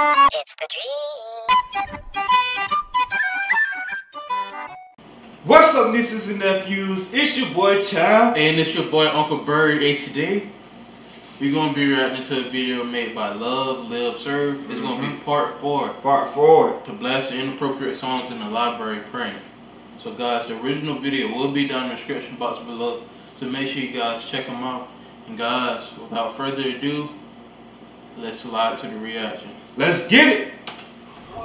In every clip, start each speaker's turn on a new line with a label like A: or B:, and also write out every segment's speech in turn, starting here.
A: It's the dream.
B: What's up, nieces and nephews? It's your boy Chav.
C: And it's your boy Uncle Burg. And today we're gonna be reacting to a video made by Love Live Serve. It's gonna be mm-hmm. part four
B: Part four.
C: to blast the inappropriate songs in the library prank. So guys, the original video will be down in the description box below. So make sure you guys check them out. And guys, without further ado, let's slide to the reaction.
B: Let's get it.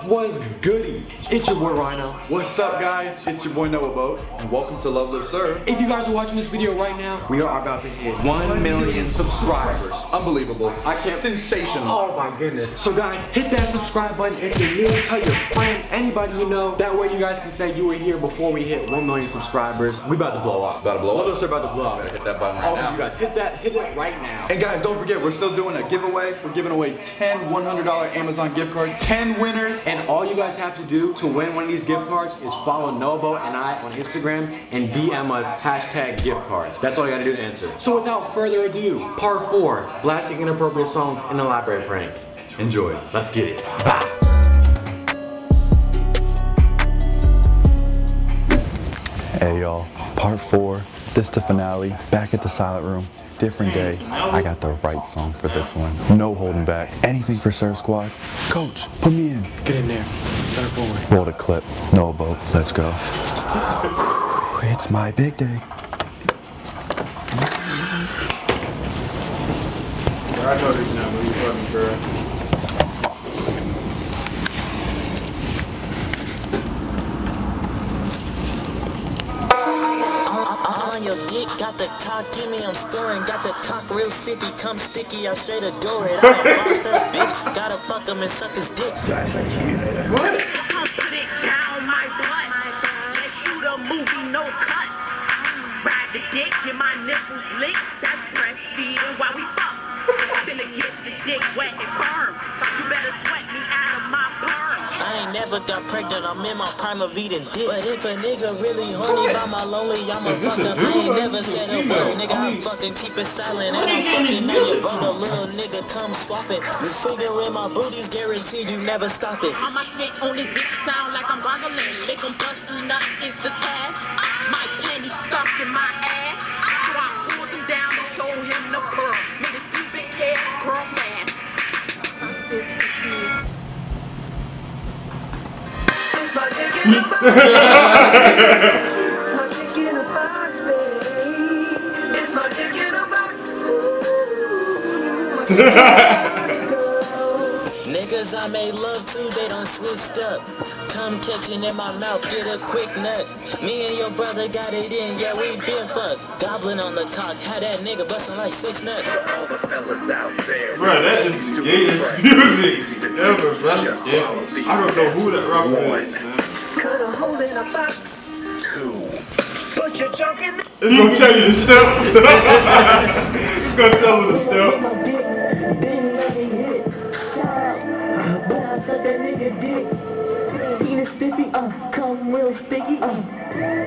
D: What's goody? It's your boy Rhino.
E: What's up, guys? It's your boy Noah Boat, and welcome to Love Live Serve.
D: If you guys are watching this video right now, we are about to hit 1 million subscribers.
E: Unbelievable. I can't. Sensational.
D: Oh my goodness. So guys, hit that subscribe button if you're new. Tell your friends, anybody you know. That way you guys can say you were here before we hit 1 million subscribers. We about to blow up.
E: About to blow up. Love.
D: Live Serve about to blow up.
E: Hit that button right
D: Also,
E: now.
D: you guys, hit that, hit that right now.
E: And guys, don't forget, we're still doing a giveaway. We're giving away 10 $100 Amazon gift cards, 10 winners.
D: And all you guys have to do to win one of these gift cards is follow Nobo and I on Instagram and DM us hashtag gift card. That's all you gotta do to answer. So without further ado, part four, blasting inappropriate songs in the library prank.
E: Enjoy.
D: Let's get it. Bye.
F: Hey y'all, part four, this the finale, back at the silent room, different day. I got the right song for this one. No holding back, anything for Surf Squad. Coach, put me in.
D: Get in there. Center forward.
F: Roll the clip, no boat, let's go. It's my big day.
B: I know this now, but you fucking
G: On dick, got the cock in me, I'm storing. Got the cock real sticky, come sticky, I straight adore it. I'm a monster, bitch. Gotta fuck him and suck his dick.
H: I'ma put it down my butt. Let's shoot a movie, no cuts. Ride the dick, get my nipples licked. That's
G: never got pregnant, I'm in my prime of eating dick. But if a nigga really horny by my lonely, I'ma fuck
B: a
G: up. I ain't never
B: is this a
G: said a word, nigga. I fucking keep it silent. And I'm fucking on your bro, the little nigga come swap it. You finger in my booty's guaranteed you never stop it.
H: On my spit on this dick sound like I'm gargling. Lick 'em bustin' nut is the task. My penny stuffed in my ass.
G: Niggas I made love to, they done switched up. Come catching in my mouth, get a quick nut. Me and your brother got it in, yeah, we been fucked. Goblin on the cock, had that nigga bustin' like six nuts.
I: For all the fellas out there.
B: Bro, that is the gayest music ever, bro.
C: That's different.
B: I don't know who that rapper is, man.
I: Cut a hole in a box. Two. Put your junk in the
B: It's gonna tell you the step. it's gonna tell you the step.
G: My dick, then let me hit. Shout, but I suck that nigga dick. Penis stiffy, uh, come real sticky, uh.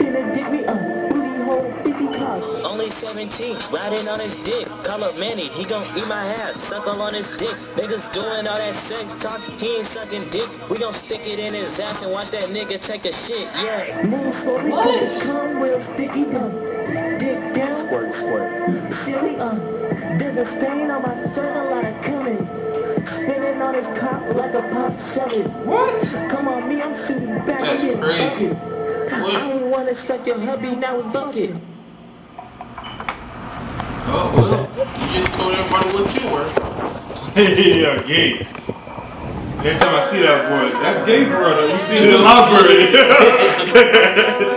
G: Only 17, riding on his dick. Call up Manny, he gon' eat my ass, suckle on his dick. Niggas doing all that sex talk, he ain't sucking dick. We gon' stick it in his ass and watch that nigga take a shit, yeah. Move slowly, cause come real sticky, uh. Dick down, squirt, squirt. Silly, uh. There's a stain on my shirt, a lot of coming. Spinning on his cock like a pop shove What? Come on, me, I'm shooting back
C: That's
G: in
C: crazy.
G: buckets. I ain't wanna suck your hubby, now we bucket.
C: Oh, well, you just told everybody what you were.
B: Hey, yeah, gay. Every time I see that boy, that's gay brother. We see it in the library.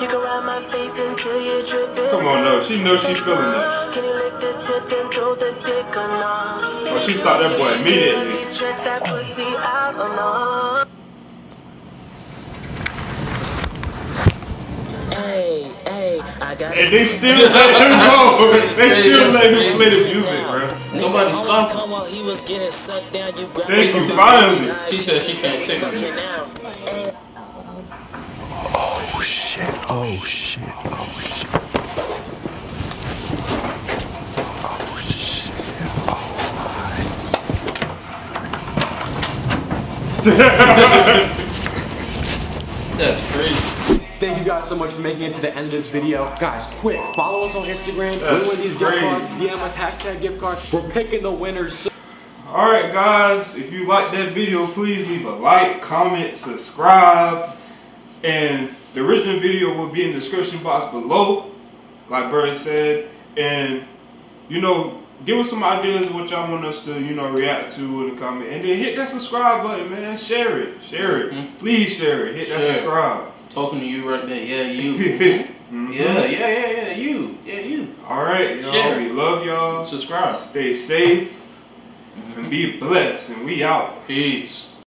G: You can ride my face until you're dripping.
B: Come on, no, she knows she feeling that.
G: Can you lick the tip and throw the dick or not?
B: Oh, she stopped that boy immediately.
G: Stretch that pussy out or not? Hey, hey, I got
B: And they still let him go. They still let him play the music, bro.
C: Somebody stop him.
G: Come while he was getting sucked down, you grabbed
B: Thank
G: him
B: you,
G: from
B: finally.
G: behind.
C: He said he can't take it.
G: Fucking out. Hey,
F: Oh shit, oh shit, oh shit. Oh shit, oh my.
C: That's crazy.
D: Thank you guys so much for making it to the end of this video. Guys, quick, follow us on Instagram. Win
B: That's
D: one of these gift cards. DM us hashtag gift cards. We're picking the winners. soon.
B: Alright guys, if you like that video, please leave a like, comment, subscribe. And the original video will be in the description box below, like Burg said. And you know, give us some ideas of what y'all want us to, you know, react to in the comment. And then hit that subscribe button, man. Share it. Share it.
C: Mhm.
B: Please share it. Hit that
C: Share it. Talking to you right there. Yeah, you. Mhm.
B: Mhm.
C: Yeah, yeah, yeah, yeah. You. Yeah, you.
B: Alright, y'all.
C: Share.
B: We love y'all.
C: Subscribe.
B: Stay safe and be blessed. And we out.
C: Peace.